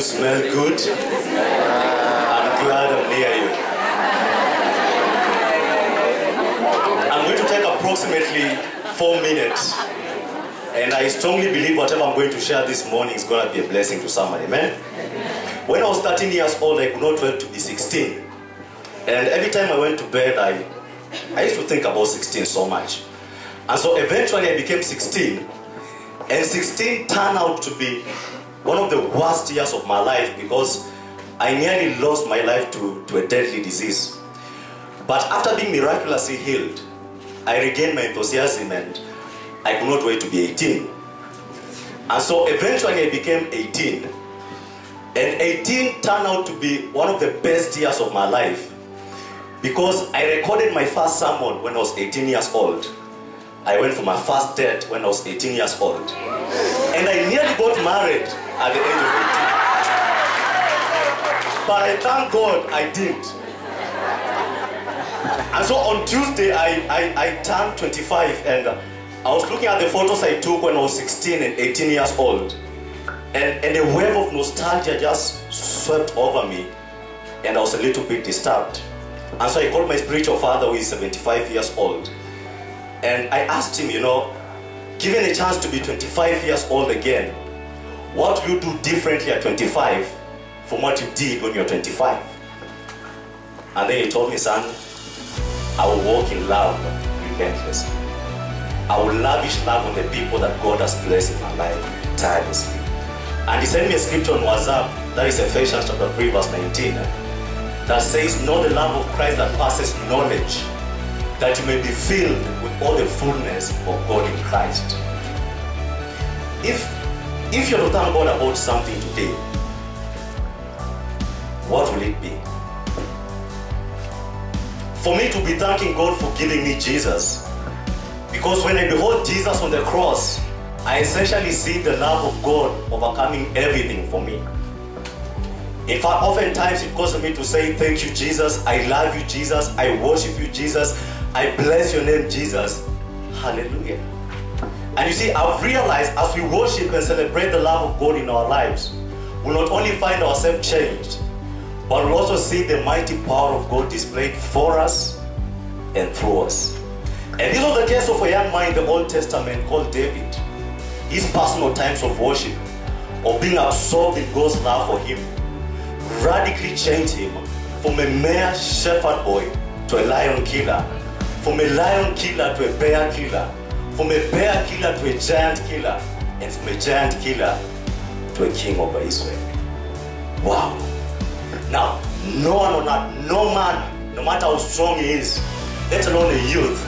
smell good. I'm glad I'm near you. I'm going to take approximately four minutes. And I strongly believe whatever I'm going to share this morning is going to be a blessing to somebody. Amen? When I was 13 years old, I could not wait to be 16. And every time I went to bed, I, I used to think about 16 so much. And so eventually I became 16. And 16 turned out to be one of the worst years of my life because I nearly lost my life to, to a deadly disease. But after being miraculously healed, I regained my enthusiasm and I could not wait to be 18. And so eventually I became 18. And 18 turned out to be one of the best years of my life because I recorded my first sermon when I was 18 years old. I went for my first date when I was 18 years old. And I nearly got married at the age of 18. But I thank God I didn't. And so on Tuesday, I, I, I turned 25 and I was looking at the photos I took when I was 16 and 18 years old. And, and a wave of nostalgia just swept over me. And I was a little bit disturbed. And so I called my spiritual father, who is 75 years old. And I asked him, you know, given a chance to be 25 years old again, what you do differently at 25 from what you did when you were 25? And then he told me, son, I will walk in love relentlessly. I will lavish love on the people that God has blessed in my life tirelessly. And he sent me a scripture on WhatsApp, that is Ephesians chapter 3, verse 19, that says, Know the love of Christ that passes knowledge, that you may be filled with all the fullness of God in Christ. If if you're to thank God about something today, what will it be? For me to be thanking God for giving me Jesus. Because when I behold Jesus on the cross, I essentially see the love of God overcoming everything for me. In fact, oftentimes it causes me to say, Thank you, Jesus. I love you, Jesus. I worship you, Jesus. I bless your name, Jesus. Hallelujah. And you see, I've realized as we worship and celebrate the love of God in our lives, we'll not only find ourselves changed, but we'll also see the mighty power of God displayed for us and through us. And this was the case of a young man in the Old Testament called David. His personal times of worship, or being absorbed in God's love for him, radically changed him from a mere shepherd boy to a lion killer, from a lion killer to a bear killer, from a bear killer to a giant killer, and from a giant killer to a king over Israel. Wow. Now, no one on earth, no man, no matter how strong he is, let alone a youth,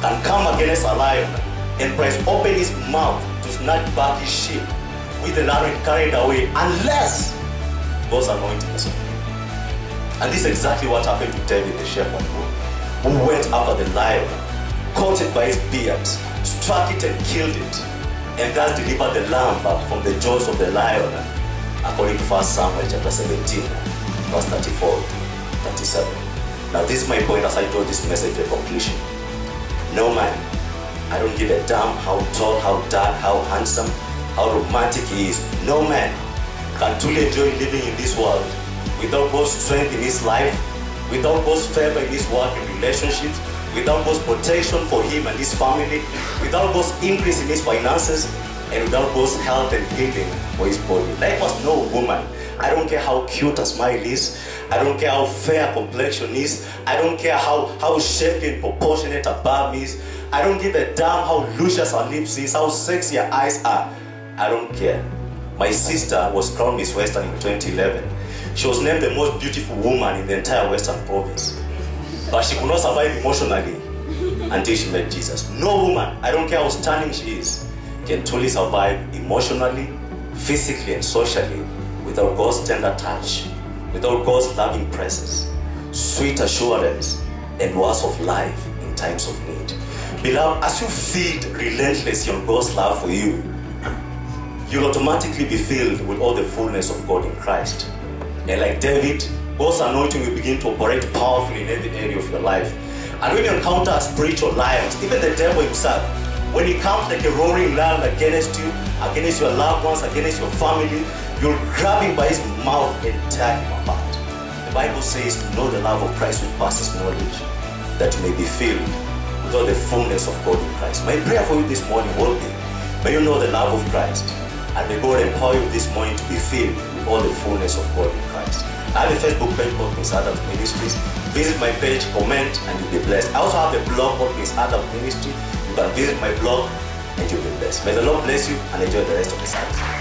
can come against a lion and press open his mouth to snatch back his sheep with the arrow carried away unless God's anointing is on him. And this is exactly what happened to David the shepherd who, went after the lion, caught it by its beard, struck it and killed it, and thus delivered the lamb from the jaws of the lion, according to 1 Samuel chapter 17, verse 34, 37. Now this is my point as I draw this message to a conclusion. No man, I don't give a damn how tall, how dark, how handsome, how romantic he is. No man can truly enjoy living in this world without God's strength in his life, without God's favor in his work and relationships, without God's protection for him and his family, without God's increase in his finances, and without God's health and healing for his body. Likewise, no woman. I don't care how cute a smile is. I don't care how fair complexion is. I don't care how, how shapely and proportionate her bum is. I don't give a damn how luscious her lips is, how sexy her eyes are. I don't care. My sister was crowned Miss Western in 2011. She was named the most beautiful woman in the entire Western province. But she could not survive emotionally until she met Jesus. No woman, I don't care how stunning she is, can truly survive emotionally, physically, and socially without God's tender touch, without God's loving presence, sweet assurance, and words of life in times of need. Beloved, as you feed relentlessly on God's love for you, you'll automatically be filled with all the fullness of God in Christ. And like David, God's anointing will begin to operate powerfully in every area of your life. And when you encounter spiritual lions, even the devil himself, when he comes like a roaring lion against you, against your loved ones, against your family, You'll grab him by his mouth and tear him apart. The Bible says, know the love of Christ which passes knowledge, that you may be filled with all the fullness of God in Christ. My prayer for you this morning will be, may you know the love of Christ, and may God empower you this morning to be filled all the fullness of God in Christ. I have a Facebook page called Prince Adams Ministries. Visit my page, comment, and you'll be blessed. I also have a blog called Prince Adams Ministry. You can visit my blog and you'll be blessed. May the Lord bless you and enjoy the rest of the service.